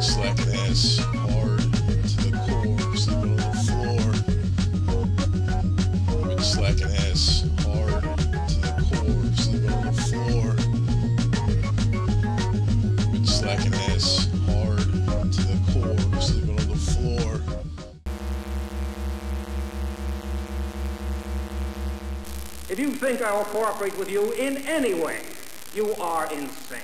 Been slacking ass hard to the core, sleeping on the floor. Been slacking ass hard to the core, sleeping on the floor. Been slacking ass hard to the core, sleeping on the floor. If you think I will cooperate with you in any way, you are insane.